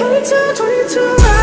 all. That's where you